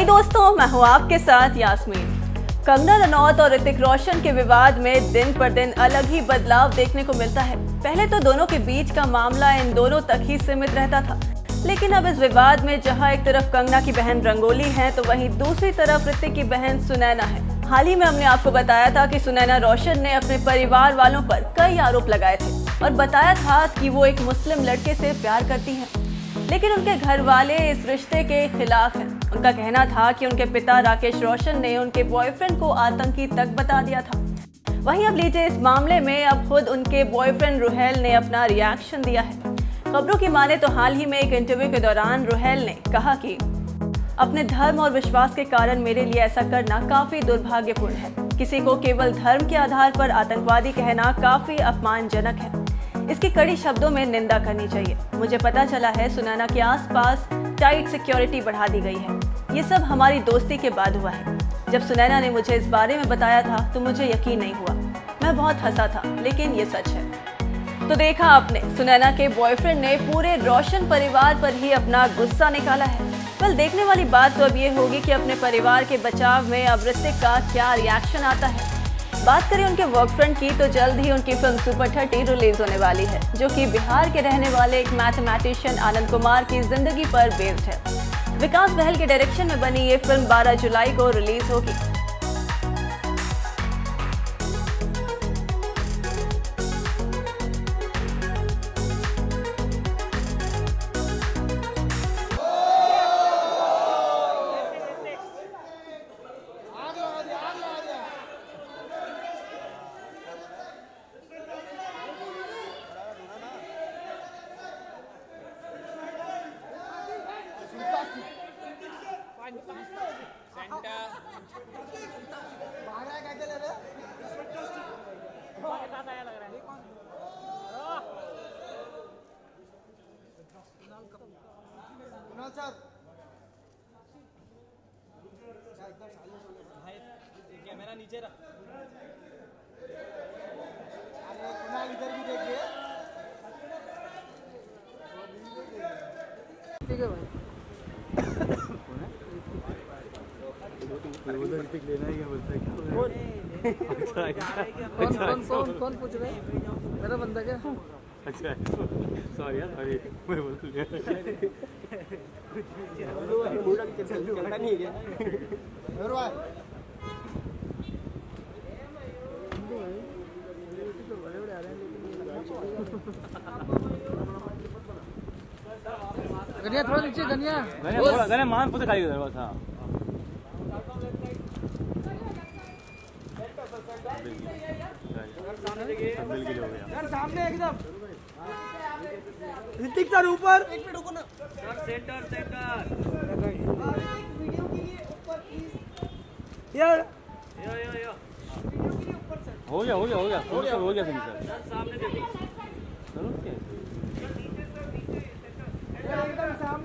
हाय दोस्तों, मैं हूँ आपके साथ यास्मीन। कंगना रनौत और ऋतिक रोशन के विवाद में दिन पर दिन अलग ही बदलाव देखने को मिलता है। पहले तो दोनों के बीच का मामला इन दोनों तक ही सीमित रहता था। लेकिन अब इस विवाद में जहाँ एक तरफ़ कंगना की बहन रंगोली है तो वहीं दूसरी तरफ़ ऋतिक की बहन सुनैना है। हाल ही में हमने आपको बताया था कि सुनैना रोशन ने अपने परिवार वालों पर कई आरोप लगाए थे और बताया था कि वो एक मुस्लिम लड़के से प्यार करती हैं। लेकिन उनके घर वाले इस रिश्ते के खिलाफ हैं। उनका कहना था कि उनके पिता राकेश रोशन ने उनके बॉयफ्रेंड को आतंकी तक बता दिया था। वहीं अब लीजिए इस मामले में अब खुद उनके बॉयफ्रेंड रुहेल ने अपना रिएक्शन दिया है। खबरों की माने तो हाल ही में एक इंटरव्यू के दौरान रुहेल ने कहा कि, अपने धर्म और विश्वास के कारण मेरे लिए ऐसा करना काफ़ी दुर्भाग्यपूर्ण है। किसी को केवल धर्म के आधार पर आतंकवादी कहना काफ़ी अपमानजनक है। इसकी कड़ी शब्दों में निंदा करनी चाहिए। मुझे पता चला है, सुनैना के आसपास टाइट सिक्योरिटी बढ़ा दी गई है। ये सब हमारी दोस्ती के बाद हुआ है। जब सुनैना ने मुझे इस बारे में बताया था तो मुझे यकीन नहीं हुआ। मैं बहुत हंसा था, लेकिन ये सच है। तो देखा आपने, सुनैना के बॉयफ्रेंड ने पूरे रोशन परिवार पर ही अपना गुस्सा निकाला है। कल देखने वाली बात तो अब ये होगी कि अपने परिवार के बचाव में अब ऋतिक का क्या रिएक्शन आता है। बात करें उनके वर्क फ्रंट की तो जल्द ही उनकी फ़िल्म सुपर थर्टी रिलीज़ होने वाली है, जो कि बिहार के रहने वाले एक मैथमेटिशियन आनंद कुमार की ज़िंदगी पर बेस्ड है। विकास बहल के डायरेक्शन में बनी ये फ़िल्म 12 जुलाई को रिलीज़ होगी। कैमरा नीचे रख इधर भी देखिए ठीक है भाई। कौन कौन कौन कौन पूछ रहे हैं? मेरा बंदा क्या? अच्छा सॉरी यार सॉरी मैं बोल गया और भाई गनिया थोड़ा नीचे गनिया मैंने बोला मैंने मान खुद खाली बस हाँ मिल के हो गया सामने एकदम ऋतिक सर ऊपर एक मिनट रुको ना सर सेंटर सेंटर यार यो यो यो हो गया हो गया हो गया हो गया हो गया सर सामने देखो चलो क्या यार एकदम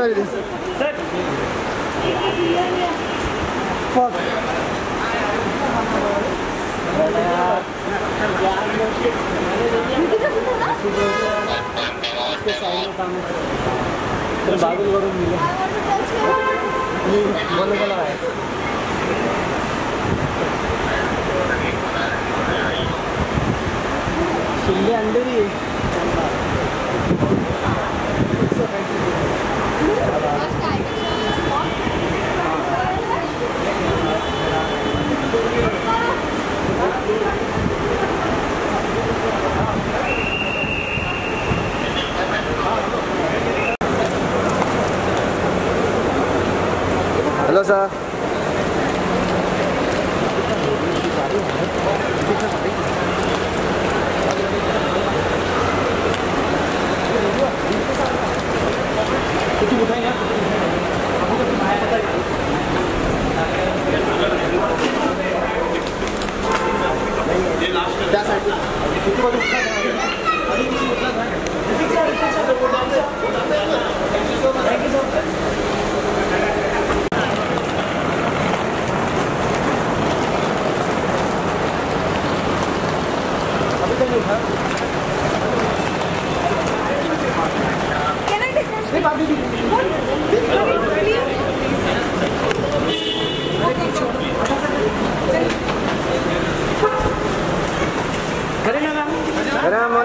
दो मिनट दो Please, sir. This. Sir Fuck. बाबू मिले बोलने को लगा है Hello sir. ही है hello sir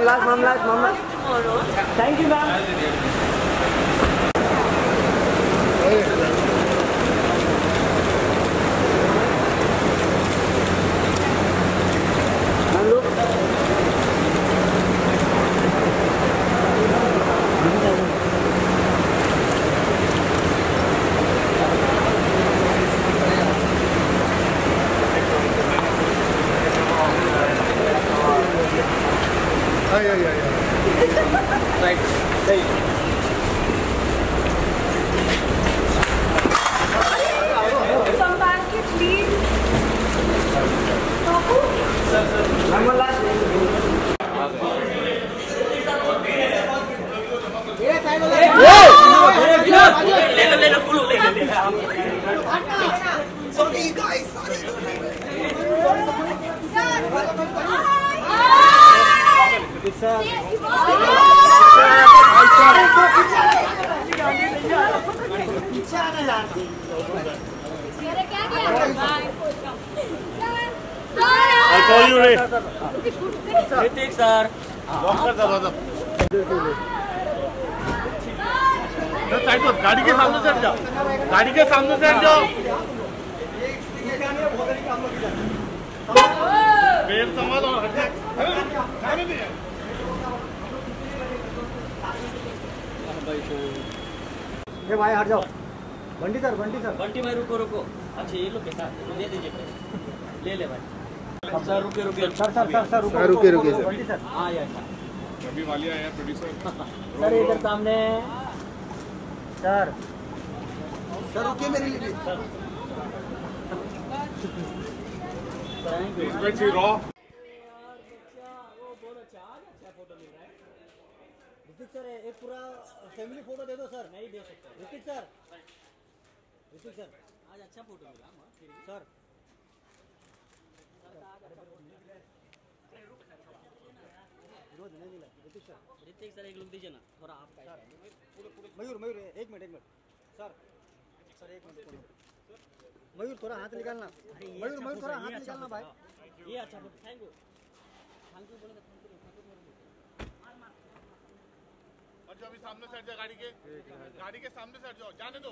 one last, one. Thank you, ma'am. I call you Ray. Hrithik sir Walk दरवाज़ा तो साइड पर गाड़ी के सामने से जाओ। गाड़ी के सामने से जाओ। पेड़ संभालो हट अरे, अरे नहीं भाई हट जाओ। Bunty sir Bunty sir. Bunty भाई रुको रुको। अच्छा ये लो के साथ दे दीजिए ले ले भाई। सर रुके रुके। सर सर सर सर रुको हाँ, रुकिए, रुकिए, सर। बंटी सर हाँ यार सर अभी वालिया है प्रोड्यूसर सर इधर सामने। Sir. Let's see raw. Hrithik sir एक पूरा फैमिली फ़ोटो दे दो सर। नहीं दे सकते। ऋतिक सर। ऋतिक सर आज अच्छा फ़ोटो मिला हाँ, सर। विरोध नहीं मिला ऋतिक सर। ऋतिक सर एक लुक दीजिए ना थोड़ा आपका ही मयूर मयूर एक मिनट एक मिनट। सर सर एक मिनट मयूर थोड़ा हाथ निकालना। मयूर मयूर थोड़ा हाथ निकालना भाई। ये अच्छा थैंक यू थैंक यू बोले थैंक यू थैंक यू और जो अभी सामने से हट जाओ गाड़ी के। गाड़ी के सामने से हट जाओ जाने दो।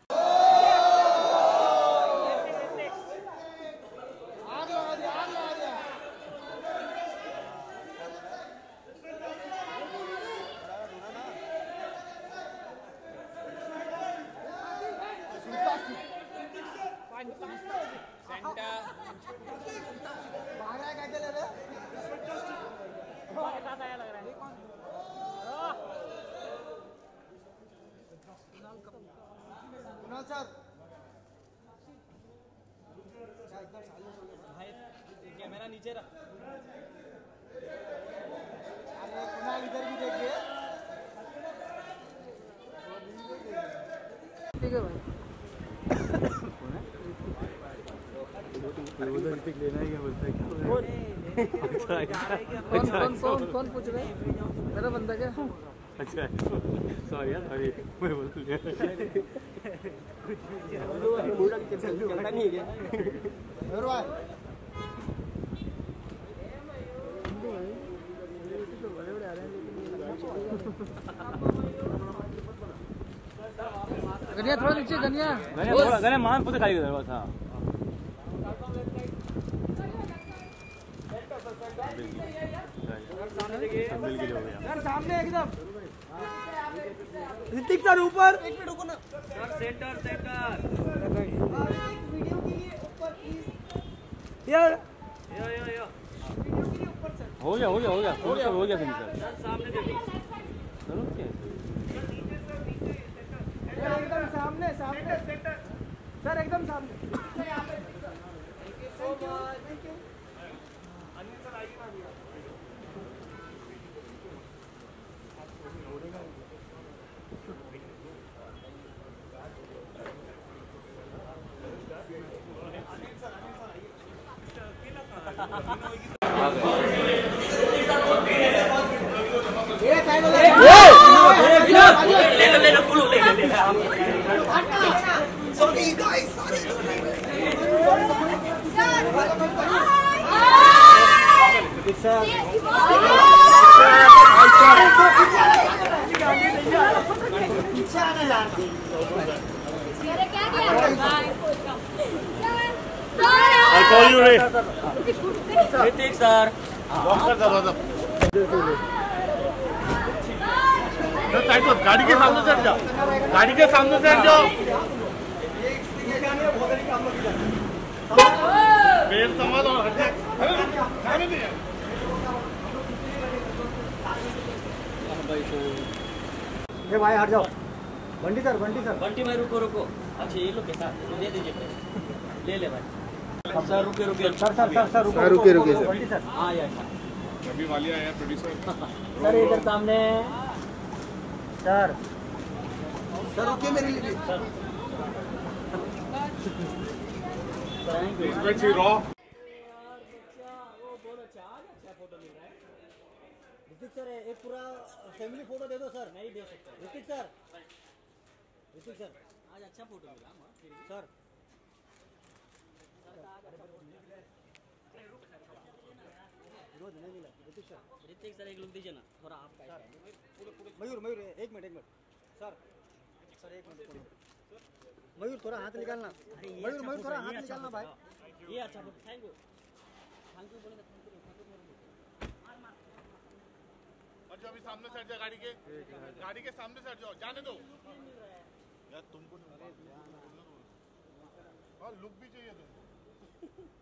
भाई कैमरा नीचे रख। इधर भी देखिए ठीक है? भाई कौन कौन कौन कौन पूछ रहे मेरा बंदा क्या? अच्छा। सॉरी यार सॉरी मैं बोल भाई गनिया थोड़ा नीचे गनिया मैंने बोला मैंने पुते खाली कर यार सामने एकदम। ऋतिक सर ऊपर। एक मिनट रुको ना। सेंटर सेंटर यार यो। यो यो हो गया हो गया हो गया। हो गया हो गया फिनिशर सर सामने देखो चलो क्या एकदम सामने सामने। सर एकदम सामने. ऋतिक सर लॉक कर दरवाज़ा सर साइड पर गाड़ी के सामने हट जाओ। गाड़ी के सामने हट जाओ। पेड़ संभालो हट। ये भाई हट जाओ। Bunty sir Bunty sir. Bunty भाई रुको रुको। अच्छा ये लो कैसा दे दीजिए। ले ले भाई। सर रुके रुके। सर सर सर सर रुको रुके, रुके, सर। हाँ यार अभी वालिया है प्रोड्यूसर सर इधर सामने। सर। सर रुकिए मेरे लिए। Let's see raw. Hrithik sir एक पूरा फैमिली फ़ोटो दे दो सर। नहीं दे सकते। ऋतिक सर। ऋतिक सर। आज अच्छा फ़ोटो मिला सर विरोध नहीं मिला ऋतिक सर। ऋतिक सर एक लुक दीजिए ना। थोड़ा आपका मयूर मयूर एक मिनट एक मिनट। सर सर एक मिनट मयूर थोड़ा हाथ निकालना। मयूर मयूर थोड़ा हाथ निकालना भाई। ये अच्छा photo thank you. Thank you बोलेगा थैंक यू और जो अभी सामने से हट जाओ गाड़ी के। गाड़ी के सामने से जाओ। जाने दो। यार तुमको और लुक भी चाहिए तुमको।